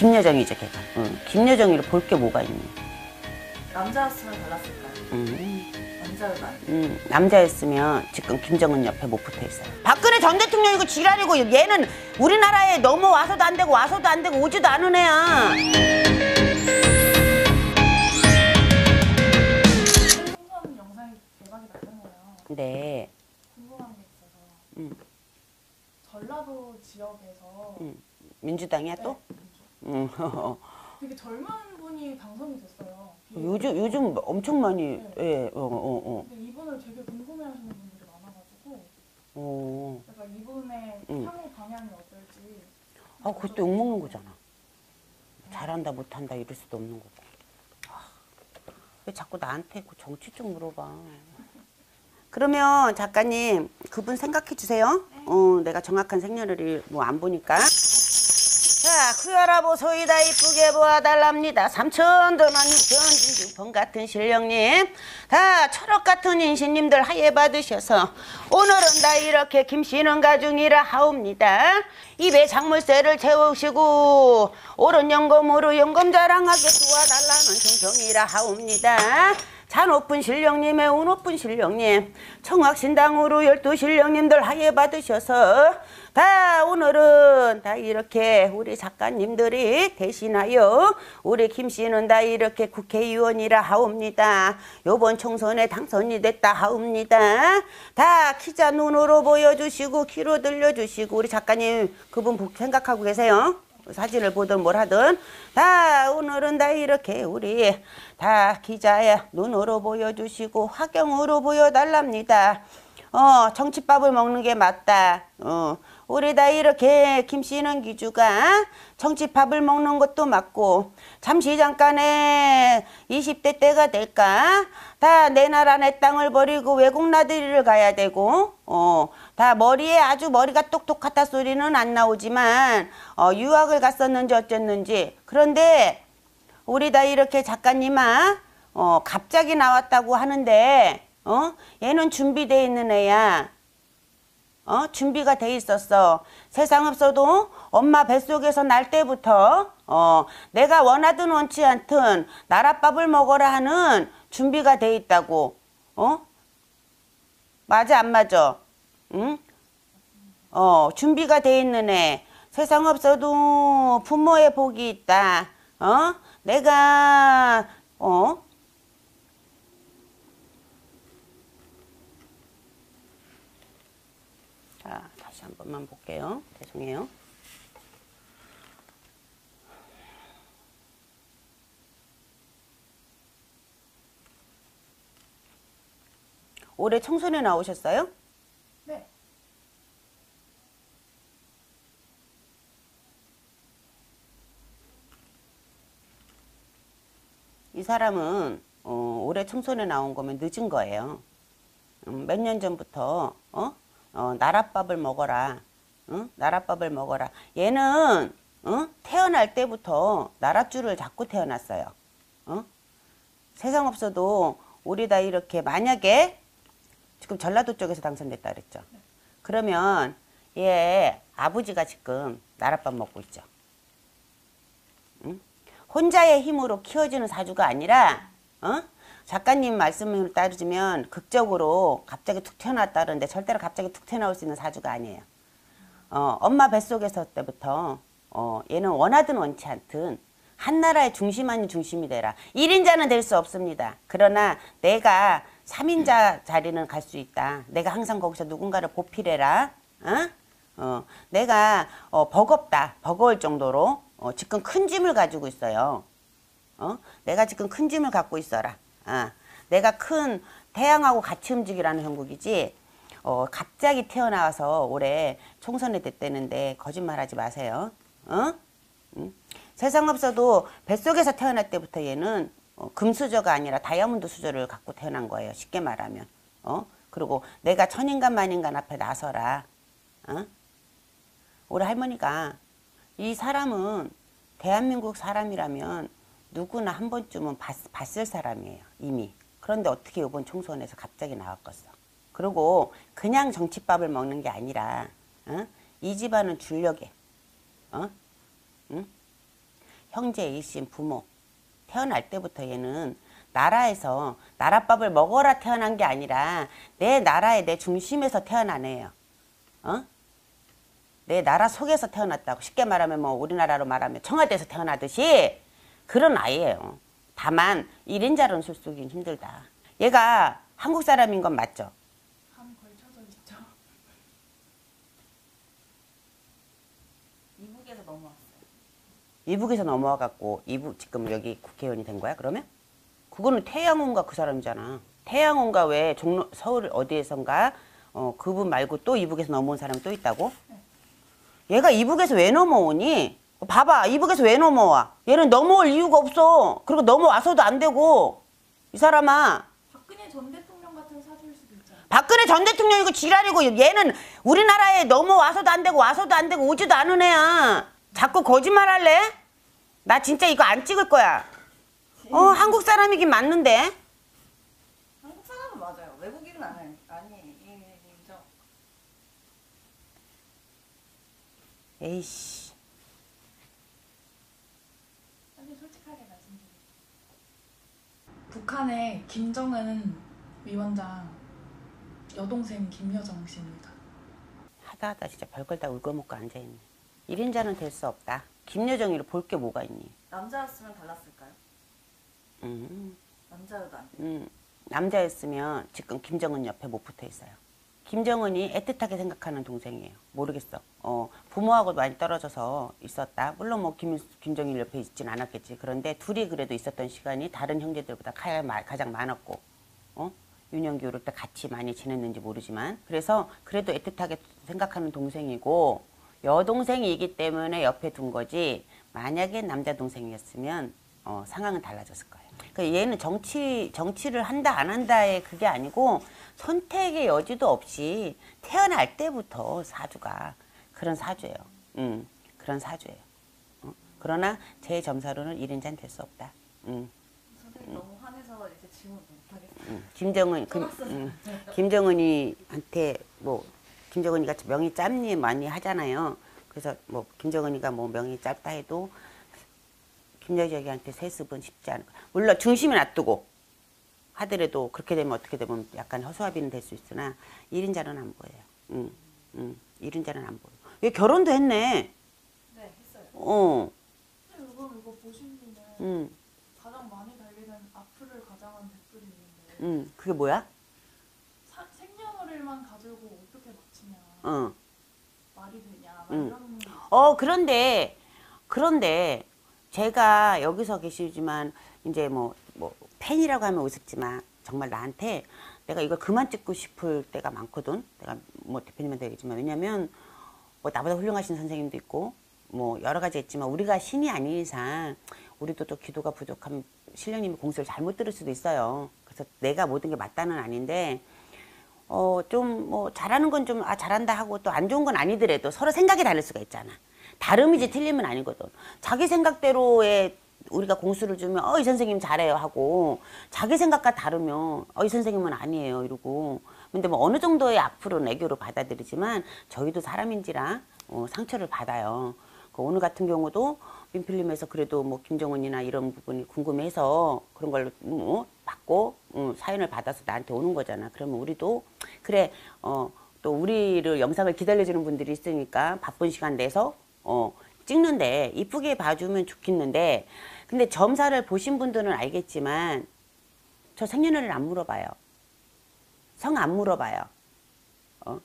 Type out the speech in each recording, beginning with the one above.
김여정이죠, 걔가. 응. 김여정이를 볼 게 뭐가 있니? 남자였으면 달랐을까요? 응. 남자만. 음, 남자였으면 지금 김정은 옆에 못 붙어 있어요. 박근혜 전 대통령이고 지랄이고 얘는 우리나라에 넘어와서도 안 되고 와서도 안 되고 오지도 않은 애야. 생선 영상이 대박이 나잖아요. 네. 궁금한 게 있어서. 음. 전라도 지역에서 음. 민주당이야 또? 네, 음. 되게 젊은 분이 당선이 됐어요. 요즘 요즘 엄청 많이 예. 어, 어, 어. 근데 이분을 되게 궁금해하시는 분들이 많아가지고 어. 약간 이분의 음. 향후 방향이 어떨지. 아, 그것도 욕 먹는 거잖아. 잘한다 못한다 이럴 수도 없는 거고. 아, 왜 자꾸 나한테 그 정치 좀 물어봐. 그러면 작가님 그분 생각해 주세요. 어, 내가 정확한 생년월일 뭐 안 보니까. 자, 그여라 보소이다 이쁘게 보아달랍니다. 삼천도만 육천진주폰 같은 신령님. 다 철학 같은 인신님들 하예 받으셔서 오늘은 다 이렇게 김씨는 가중이라 하옵니다. 입에 작물쇠를 채우시고 오른 연금으로 연금 자랑하게 도와달라는 정성이라 하옵니다. 자 높은 신령님의 운 높은 신령님 청학신당으로 열두 신령님들 하예 받으셔서 다 오늘은 다 이렇게 우리 작가님들이 대신하여 우리 김씨는 다 이렇게 국회의원이라 하옵니다. 요번 총선에 당선이 됐다 하옵니다. 다 키자 눈으로 보여주시고 귀로 들려주시고 우리 작가님 그분 보- 생각하고 계세요? 사진을 보든 뭘 하든 다 오늘은 다 이렇게 우리 다 기자의 눈으로 보여주시고 화경으로 보여달랍니다. 어 정치밥을 먹는 게 맞다. 어 우리 다 이렇게 김씨는 기주가 정치밥을 먹는 것도 맞고 잠시 잠깐에 20대 때가 될까 다 내 나라 내 땅을 버리고 외국 나들이를 가야 되고 어 다 머리에 아주 머리가 똑똑하다 소리는 안 나오지만 어 유학을 갔었는지 어쨌는지 그런데 우리 다 이렇게 작가님아 어 갑자기 나왔다고 하는데 어 얘는 준비돼 있는 애야. 어? 준비가 돼 있었어. 세상 없어도 엄마 뱃속에서 날 때부터 어, 내가 원하든 원치 않든 나랏밥을 먹어라 하는 준비가 돼 있다고. 어? 맞아 안 맞아? 응? 어, 준비가 돼 있는 애. 세상 없어도 부모의 복이 있다. 어? 내가 어? 자, 다시 한 번만 볼게요. 죄송해요. 올해 총선에 나오셨어요? 네. 이 사람은 어, 올해 총선에 나온 거면 늦은 거예요. 음, 몇년 전부터 어? 어, 나랏밥을 먹어라. 응? 나랏밥을 먹어라. 얘는 어? 태어날 때부터 나랏줄을 잡고 태어났어요. 어? 세상 없어도 우리 다 이렇게 만약에 지금 전라도 쪽에서 당선됐다 그랬죠. 그러면 얘 아버지가 지금 나랏밥 먹고 있죠. 혼자의 힘으로 키워지는 사주가 아니라 어? 작가님 말씀을 따르면 극적으로 갑자기 툭 튀어나왔다는데 절대로 갑자기 툭 튀어나올 수 있는 사주가 아니에요. 어, 엄마 뱃속에서 때부터 어, 얘는 원하든 원치 않든 한 나라의 중심 아닌 중심이 되라. 1인자는 될 수 없습니다. 그러나 내가 3인자 자리는 갈 수 있다. 내가 항상 거기서 누군가를 보필해라. 어? 어, 내가 어, 버겁다. 버거울 정도로 어, 지금 큰 짐을 가지고 있어요. 어? 내가 지금 큰 짐을 갖고 있어라. 아, 내가 큰 태양하고 같이 움직이라는 형국이지. 어, 갑자기 태어나와서 올해 총선에 됐다는데 거짓말하지 마세요. 어? 응? 세상 없어도 뱃속에서 태어날 때부터 얘는 어, 금수저가 아니라 다이아몬드 수저를 갖고 태어난 거예요. 쉽게 말하면. 어? 그리고 내가 천인간 만인간 앞에 나서라. 어? 우리 할머니가 이 사람은 대한민국 사람이라면 누구나 한 번쯤은 봤, 봤을 사람이에요. 이미. 그런데 어떻게 이번 총선에서 갑자기 나왔겠어. 그리고 그냥 정치밥을 먹는 게 아니라 어? 이 집안은 줄력에 어? 응? 형제, 일신, 부모 태어날 때부터 얘는 나라에서 나라밥을 먹어라 태어난 게 아니라 내 나라의 내 중심에서 태어난 애예요. 어? 내 나라 속에서 태어났다고 쉽게 말하면 뭐 우리나라로 말하면 청와대에서 태어나듯이 그런 아이예요. 다만 1인자로는 술수긴 힘들다. 얘가 한국 사람인 건 맞죠? 한 걸쳐져 있죠. 이북에서 넘어왔어요. 이북에서 넘어와 갖고 이북 지금 여기 국회의원이 된 거야 그러면? 그거는 태양온가 그 사람이잖아. 태양온가 왜 종로 서울 어디에선가 어 그분 말고 또 이북에서 넘어온 사람이 또 있다고? 얘가 이북에서 왜 넘어오니? 어, 봐봐 이북에서 왜 넘어와? 얘는 넘어올 이유가 없어. 그리고 넘어와서도 안 되고 이 사람아 박근혜 전 대통령 같은 사주일 수도 있잖아요. 박근혜 전 대통령이고 지랄이고 얘는 우리나라에 넘어와서도 안 되고 와서도 안 되고 오지도 않은 애야. 자꾸 거짓말할래? 나 진짜 이거 안 찍을 거야. 어 한국 사람이긴 맞는데. 한국 사람은 맞아요. 외국인은 아니 아니죠. 에이씨. 사실 솔직하게 말씀드릴게요. 북한의 김정은 위원장 여동생 김여정 씨입니다. 하다 하다 진짜 별걸 다 울거먹고 앉아있네. 1인자는 될 수 없다. 김여정이를 볼 게 뭐가 있니? 남자였으면 달랐을까요? 음, 남자여도 안 돼요. 음, 남자였으면 지금 김정은 옆에 못 붙어 있어요. 김정은이 애틋하게 생각하는 동생이에요. 모르겠어. 어, 부모하고 많이 떨어져서 있었다. 물론 뭐 김, 김정일 옆에 있진 않았겠지. 그런데 둘이 그래도 있었던 시간이 다른 형제들보다 가장 많았고, 어? 윤영기 오를 때 같이 많이 지냈는지 모르지만. 그래서 그래도 애틋하게 생각하는 동생이고, 여동생이기 때문에 옆에 둔 거지, 만약에 남자 동생이었으면, 어, 상황은 달라졌을 거예요. 그러니까 얘는 정치, 정치를 한다, 안 한다의 그게 아니고, 선택의 여지도 없이 태어날 때부터 사주가 그런 사주예요. 음, 그런 사주예요. 어? 그러나 제 점사로는 1인자는 될 수 없다. 음, 선생님 너무 화내서 이제 질문 못하겠어요. 음. 김정은, 그, 음, 김정은이한테 뭐, 김정은이가 명이 짧니 많이 하잖아요. 그래서 뭐, 김정은이가 뭐 명이 짧다 해도 김여정이한테 세습은 쉽지 않을 거야. 물론 중심에 놔두고 하더라도 그렇게 되면 어떻게 되면 약간 허수아비는 될 수 있으나 1인자는 안 보여요. 응, 응. 1인자는 안 보여. 얘 결혼도 했네. 네, 했어요. 어, 근데 이거 이거 보시면은 응, 가장 많이 달리는 악플을 가장한 댓글이 있는데 응. 그게 뭐야? 사, 생년월일만 가지고 어떻게 맞추냐 어. 말이 되냐 막 음. 이런 어, 그런데, 그런데, 제가 여기서 계시지만, 이제 뭐, 뭐, 팬이라고 하면 우습지만, 정말 나한테 내가 이걸 그만 찍고 싶을 때가 많거든. 내가 뭐 대표님한테 얘기했지만, 왜냐면, 뭐, 나보다 훌륭하신 선생님도 있고, 뭐, 여러 가지 있지만, 우리가 신이 아닌 이상, 우리도 또 기도가 부족하면, 신령님이 공수를 잘못 들을 수도 있어요. 그래서 내가 모든 게 맞다는 아닌데, 어, 좀, 뭐, 잘하는 건 좀, 아, 잘한다 하고 또 안 좋은 건 아니더라도 서로 생각이 다를 수가 있잖아. 다름이지 틀림은 아니거든. 자기 생각대로의 우리가 공수를 주면, 어, 이 선생님 잘해요 하고, 자기 생각과 다르면, 어, 이 선생님은 아니에요 이러고. 근데 뭐 어느 정도의 악플은 애교로 받아들이지만, 저희도 사람인지라, 어, 상처를 받아요. 그 오늘 같은 경우도 민필님에서 그래도 뭐 김정은이나 이런 부분이 궁금해서 그런 걸로 뭐 받고 음, 사연을 받아서 나한테 오는 거잖아. 그러면 우리도 그래 어, 또 우리를 영상을 기다려주는 분들이 있으니까 바쁜 시간 내서 어, 찍는데 이쁘게 봐주면 좋겠는데 근데 점사를 보신 분들은 알겠지만 저 생년월일 안 물어봐요. 성 안 물어봐요. 어?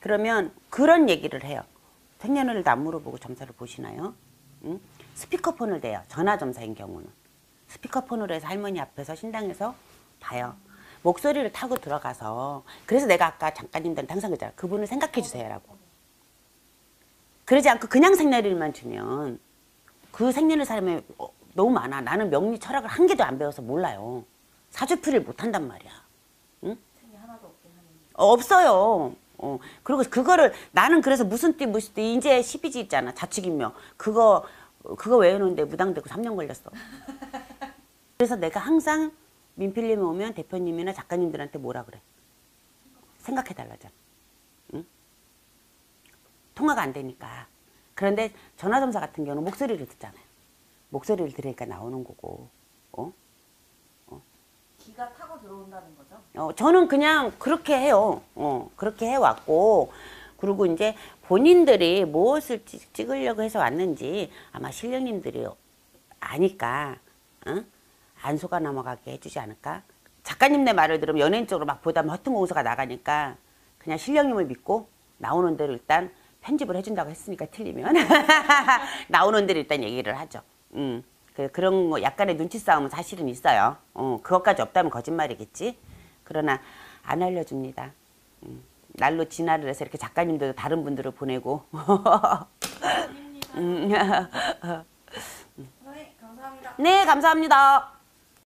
그러면 그런 얘기를 해요. 생년월일도 안 물어보고 점사를 보시나요? 응? 스피커폰을 대요. 전화 점사인 경우는. 스피커폰으로 해서 할머니 앞에서 신당에서 봐요. 목소리를 타고 들어가서 그래서 내가 아까 작가님들한테 항상 그러잖아. 그분을 생각해 주세요라고. 그러지 않고 그냥 생년일만 주면 그 생년일 사람이 어, 너무 많아. 나는 명리 철학을 한 개도 안 배워서 몰라요. 사주풀이를 못 한단 말이야. 없긴 하는데. 없어요. 어, 그리고 그거를 나는 그래서 무슨 띠 무슨 띠 이제 12지 있잖아. 자축인명. 그거 그거 외우는데 무당되고 3년 걸렸어. 그래서 내가 항상 민필님이 오면 대표님이나 작가님들한테 뭐라 그래? 생각해 달라잖아. 응? 통화가 안 되니까. 그런데 전화점사 같은 경우는 목소리를 듣잖아요. 목소리를 들으니까 나오는 거고. 어? 기가 타고 들어온다는 거죠? 어, 저는 그냥 그렇게 해요. 어, 그렇게 해왔고, 그리고 이제 본인들이 무엇을 찍- 찍으려고 해서 왔는지 아마 실령님들이 아니까, 응? 안 속아 넘어가게 해주지 않을까? 작가님네 말을 들으면 연예인 쪽으로 막 보다 허튼 공서가 나가니까 그냥 실령님을 믿고 나오는 대로 일단 편집을 해준다고 했으니까 틀리면 나오는 대로 일단 얘기를 하죠. 음. 그, 그런 거 약간의 눈치 싸움은 사실은 있어요. 어, 그것까지 없다면 거짓말이겠지. 그러나 안 알려줍니다. 음, 날로 진화를 해서 이렇게 작가님들도 다른 분들을 보내고. 음, 선생님 감사합니다. 네, 감사합니다.